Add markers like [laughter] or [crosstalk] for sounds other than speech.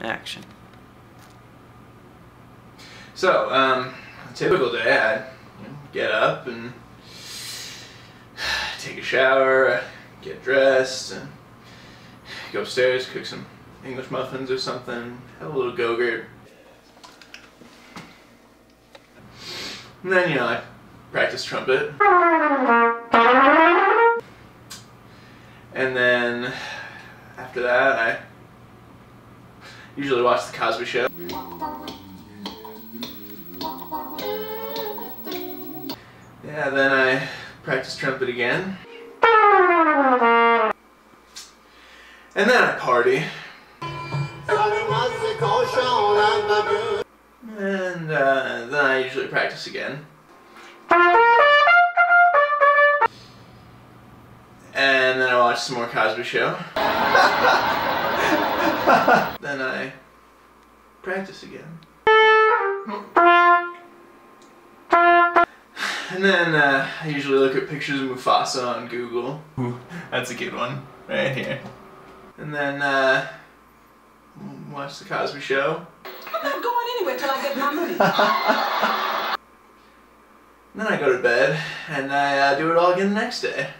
Action. So, um, a typical day, you get up and [sighs] take a shower, get dressed, and go upstairs, cook some English muffins or something, have a little go-gurt. And then, you know, I practice trumpet. And then, after that, I usually watch The Cosby Show. Yeah, then I practice trumpet again. And then I party. And uh, then I usually practice again. Watch some more Cosby Show. [laughs] then I practice again. And then uh, I usually look at pictures of Mufasa on Google. Ooh, that's a good one, right here. And then uh, watch the Cosby Show. I'm not going anywhere till I get my money. [laughs] Then I go to bed and I uh, do it all again the next day.